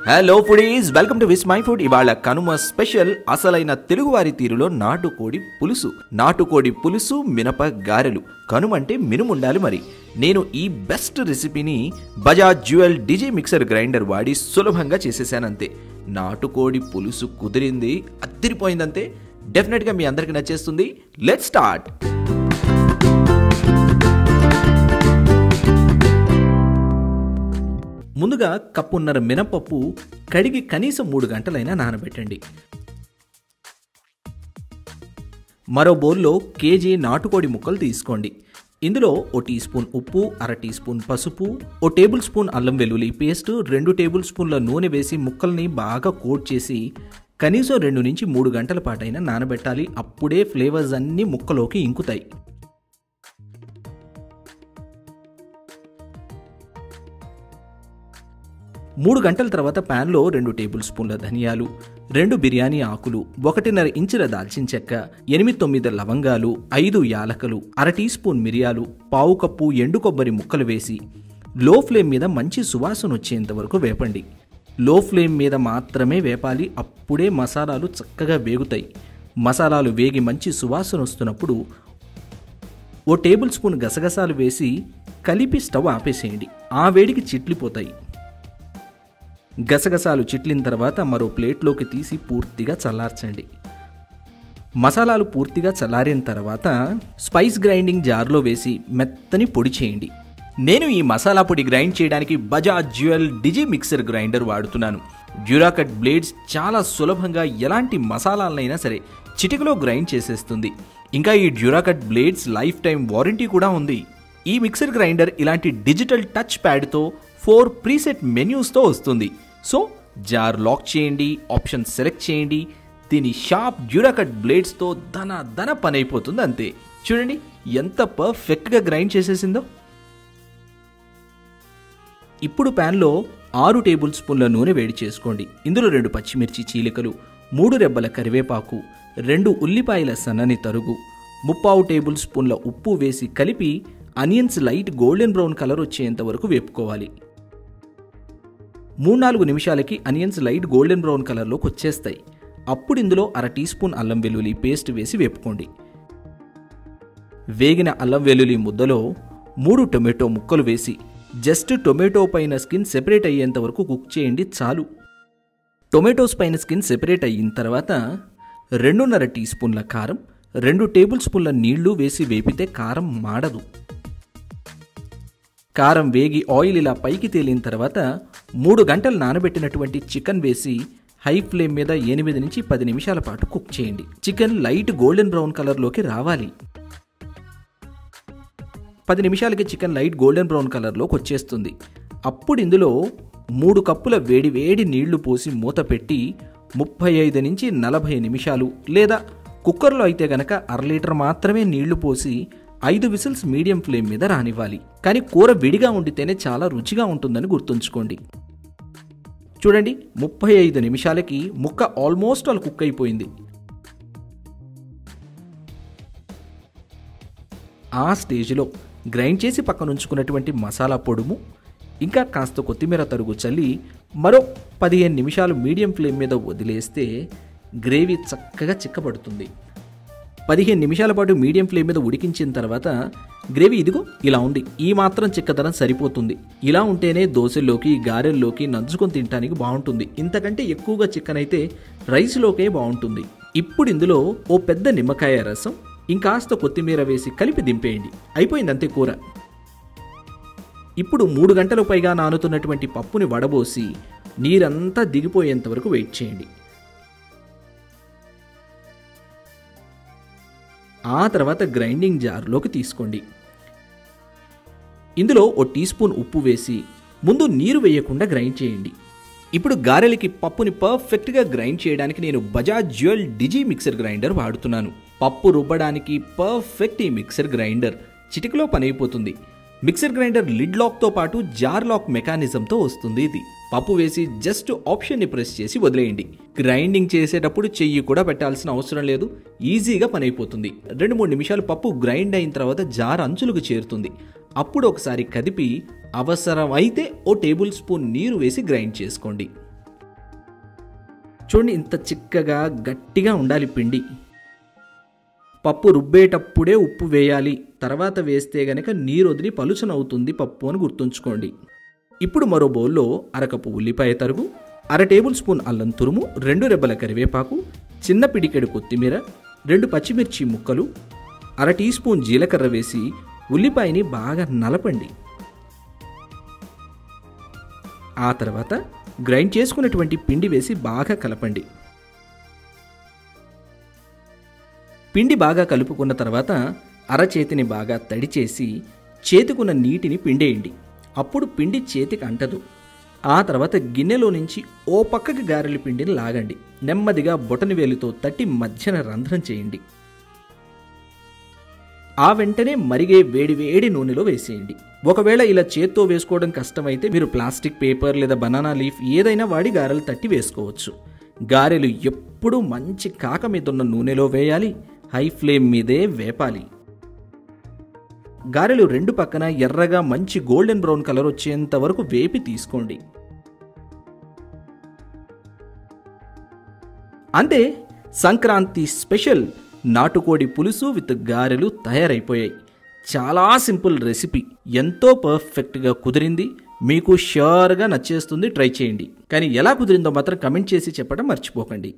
Hello foodies welcome to Vismai food ఇవాళ Kanuma special అసలైన తెలుగువారి తీరులో నాటుకోడి పులుసు. నాటుకోడి పులుసు మినప గారెలు కనుమ అంటే మినుముండాలి మరి. నేను ఈ బెస్ట్ రెసిపీని Bajaj jewel DJ mixer grinder వాడి సులభంగా చేసేసానంతే. నాటుకోడి పులుసు కుదిరింది అద్దరిపోయిందంతే. డెఫినెట్గా మీ అందరికి నచ్చేస్తుంది. లెట్ స్టార్ట్ ముందుగా కప్పున్నర మినపప్పు కడిగి కనీసం మూడు గంటలైనా నానబెట్టండి. మరో బౌల్లో కేజీ నాటుకోడి ముక్కలు తీసుకోండి. ఇందులో ఓ టీ స్పూన్ ఉప్పు అర టీ స్పూన్ పసుపు ఓ టేబుల్ స్పూన్ అల్లం వెల్లుల్లి పేస్ట్ రెండు టేబుల్ స్పూన్ల నూనె వేసి ముక్కల్ని బాగా కోట్ చేసి కనీసం రెండు నుంచి మూడు గంటల పాటైనా నానబెట్టాలి. అప్పుడే ఫ్లేవర్స్ అన్నీ ముక్కలోకి ఇంకుతాయి. మూడు గంటల తర్వాత ప్యాన్లో రెండు టేబుల్ స్పూన్ల ధనియాలు రెండు బిర్యానీ ఆకులు ఒకటిన్నర ఇంచుల దాల్చిన చెక్క ఎనిమిది తొమ్మిది లవంగాలు ఐదు యాలకలు అర టీ స్పూన్ మిరియాలు పావు కప్పు ఎండు కొబ్బరి ముక్కలు వేసి లో ఫ్లేమ్ మీద మంచి సువాసన వచ్చేంత వరకు వేపండి. లో ఫ్లేమ్ మీద మాత్రమే వేపాలి అప్పుడే మసాలాలు చక్కగా వేగుతాయి. మసాలాలు వేగి మంచి సువాసన వస్తున్నప్పుడు ఓ టేబుల్ స్పూన్ గసగసాలు వేసి కలిపి స్టవ్ ఆపేసేయండి. ఆ వేడికి చిట్లిపోతాయి. గసగసాలు చిట్లిన తర్వాత మరో ప్లేట్లోకి తీసి పూర్తిగా చల్లార్చండి. మసాలాలు పూర్తిగా చల్లారిన తర్వాత స్పైస్ గ్రైండింగ్ జార్లో వేసి మెత్తని పొడి చేయండి. నేను ఈ మసాలా పొడి గ్రైండ్ చేయడానికి Bajaj jewel DG mixer grinder వాడుతున్నాను. డ్యూరాకట్ బ్లేడ్స్ చాలా సులభంగా ఎలాంటి మసాలాలనైనా సరే చిటికలో గ్రైండ్ చేసేస్తుంది. ఇంకా ఈ Duracut blades lifetime warranty కూడా ఉంది. ఈ మిక్సర్ గ్రైండర్ ఇలాంటి డిజిటల్ టచ్ ప్యాడ్తో ఫోర్ ప్రీసెట్ మెన్యూస్తో వస్తుంది. సో జార్ లాక్ చేయండి ఆప్షన్ సెలెక్ట్ చేయండి. దీని షార్ప్ డ్యూరాకట్ బ్లేడ్స్తో ధన ధన పని అయిపోతుంది అంతే చూడండి ఎంత పర్ఫెక్ట్గా గ్రైండ్ చేసేసిందో. ఇప్పుడు ప్యాన్లో ఆరు టేబుల్ స్పూన్ల నూనె వేడి చేసుకోండి. ఇందులో రెండు పచ్చిమిర్చి చీలికలు మూడు రెబ్బల కరివేపాకు రెండు ఉల్లిపాయల సన్నని తరుగు ముప్పావు టేబుల్ స్పూన్ల ఉప్పు వేసి కలిపి onions light golden brown colour వచ్చేంత వరకు వేపుకోవాలి. మూడు నాలుగు నిమిషాలకి అనియన్స్ లైట్ గోల్డెన్ బ్రౌన్ కలర్లోకి వచ్చేస్తాయి. అప్పుడు ఇందులో అర టీ స్పూన్ అల్లం వెల్లుల్లి పేస్ట్ వేసి వేపుకోండి. వేగిన అల్లం వెల్లుల్లి ముద్దలో మూడు టొమాటో ముక్కలు వేసి జస్ట్ టొమాటో పైన స్కిన్ సెపరేట్ అయ్యేంత వరకు కుక్ చేయండి చాలు. టొమాటోస్ పైన స్కిన్ సెపరేట్ అయిన తర్వాత రెండున్నర టీ స్పూన్ల కారం రెండు టేబుల్ స్పూన్ల నీళ్ళు వేసి వేపితే కారం మాడదు. కారం వేగి ఆయిల్ ఇలా పైకి తేలిన తర్వాత మూడు గంటలు నానబెట్టినటువంటి చికెన్ వేసి హై ఫ్లేమ్ మీద ఎనిమిది నుంచి పది నిమిషాల పాటు కుక్ చేయండి. చికెన్ లైట్ గోల్డెన్ బ్రౌన్ కలర్లోకి రావాలి. పది నిమిషాలకి చికెన్ లైట్ గోల్డెన్ బ్రౌన్ కలర్లోకి వచ్చేస్తుంది. అప్పుడు ఇందులో మూడు కప్పుల వేడి వేడి నీళ్ళు పోసి మూత పెట్టి ముప్పై ఐదు నుంచి నలభై నిమిషాలు లేదా కుక్కర్లో అయితే గనక అర లీటర్ మాత్రమే నీళ్ళు పోసి ఐదు విసిల్స్ మీడియం ఫ్లేమ్ మీద రానివ్వాలి. కానీ కూర విడిగా వండితేనే చాలా రుచిగా ఉంటుందని గుర్తుంచుకోండి. చూడండి ముప్పై ఐదు నిమిషాలకి ముక్క ఆల్మోస్ట్ ఆల్ కుక్ అయిపోయింది. ఆ స్టేజ్లో గ్రైండ్ చేసి పక్కన ఉంచుకున్నటువంటి మసాలా పొడుము ఇంకా కాస్త కొత్తిమీర తరుగు చల్లి మరో పదిహేను నిమిషాలు మీడియం ఫ్లేమ్ మీద వదిలేస్తే గ్రేవీ చక్కగా చిక్కబడుతుంది. పదిహేను నిమిషాల పాటు మీడియం ఫ్లేమ్ మీద ఉడికించిన తర్వాత గ్రేవీ ఇదిగో ఇలా ఉంది. ఈ మాత్రం చిక్కదనం సరిపోతుంది. ఇలా ఉంటేనే దోశల్లోకి గారెల్లోకి నంచుకొని తినడానికి బాగుంటుంది. ఇంతకంటే ఎక్కువగా చికెన్ అయితే రైస్లోకే బాగుంటుంది. ఇప్పుడు ఇందులో ఓ పెద్ద నిమ్మకాయ రసం ఇంకాస్త కొత్తిమీర వేసి కలిపి దింపేయండి. అయిపోయింది అంతే కూర. ఇప్పుడు మూడు గంటల పైగా నానుతున్నటువంటి పప్పుని వడబోసి నీరంతా దిగిపోయేంత వరకు వెయిట్ చేయండి. ఆ తర్వాత గ్రైండింగ్ జార్లోకి తీసుకోండి. ఇందులో ఓ టీ స్పూన్ ఉప్పు వేసి ముందు నీరు వేయకుండా గ్రైండ్ చేయండి. ఇప్పుడు గారెలకి పప్పుని పర్ఫెక్ట్గా గ్రైండ్ చేయడానికి నేను Bajaj jewel DG mixer grinder వాడుతున్నాను. పప్పు రుబ్బడానికి పర్ఫెక్ట్ ఈ మిక్సర్ గ్రైండర్. చిటికలో పని అయిపోతుంది మిక్సర్ గ్రైండర్ లిడ్ లాక్తో పాటు జార్ లాక్ మెకానిజంతో వస్తుంది ఇది. పప్పు వేసి జస్ట్ ఆప్షన్ని ప్రెస్ చేసి వదిలేయండి. గ్రైండింగ్ చేసేటప్పుడు చెయ్యి కూడా పెట్టాల్సిన అవసరం లేదు. ఈజీగా పని అయిపోతుంది రెండు మూడు నిమిషాలు పప్పు గ్రైండ్ అయిన తర్వాత జార్ అంచులకు చేరుతుంది. అప్పుడు ఒకసారి కదిపి అవసరమైతే ఓ టేబుల్ స్పూన్ నీరు వేసి గ్రైండ్ చేసుకోండి. చూడండి ఇంత చిక్కగా గట్టిగా ఉండాలి పిండి. పప్పు రుబ్బేటప్పుడే ఉప్పు వేయాలి. తర్వాత వేస్తే గనక నీరు వదిలి పలుచనవుతుంది పప్పు అని గుర్తుంచుకోండి. ఇప్పుడు మరో బౌల్లో అరకపు ఉల్లిపాయ తరుగు అర టేబుల్ స్పూన్ అల్లం తురుము రెండు రెబ్బల కరివేపాకు చిన్న పిడికెడు కొత్తిమీర రెండు పచ్చిమిర్చి ముక్కలు అర టీ స్పూన్ జీలకర్ర వేసి ఉల్లిపాయని బాగా నలపండి. ఆ తర్వాత గ్రైండ్ చేసుకున్నటువంటి పిండి వేసి బాగా కలపండి. పిండి బాగా కలుపుకున్న తర్వాత అరచేతిని బాగా తడి చేసి చేతికున్న నీటిని పిండేయండి. అప్పుడు పిండి చేతికి అంటదు. ఆ తర్వాత గిన్నెలో నుంచి ఓ పక్కకి గారెల పిండిని లాగండి. నెమ్మదిగా బొటని వేలితో తట్టి మధ్యన రంధ్రం చేయండి. ఆ వెంటనే మరిగే వేడి వేడి నూనెలో వేసేయండి. ఒకవేళ ఇలా చేత్తో వేసుకోవడం కష్టమైతే మీరు ప్లాస్టిక్ పేపర్ లేదా బనానా లీఫ్ ఏదైనా వాడి గారెలు తట్టి వేసుకోవచ్చు. గారెలు ఎప్పుడూ మంచి కాక మీద ఉన్న నూనెలో వేయాలి. హై ఫ్లేమ్ మీదే వేపాలి. గారెలు రెండు పక్కన ఎర్రగా మంచి గోల్డెన్ బ్రౌన్ కలర్ వచ్చేంత వరకు వేపి తీసుకోండి. అంతే సంక్రాంతి స్పెషల్ నాటుకోడి పులుసు విత్ గారెలు తయారైపోయాయి. చాలా సింపుల్ రెసిపీ. ఎంతో పర్ఫెక్ట్గా కుదిరింది. మీకు ష్యూర్గా నచ్చేస్తుంది ట్రై చేయండి. కానీ ఎలా కుదిరిందో మాత్రం కమెంట్ చేసి చెప్పడం మర్చిపోకండి.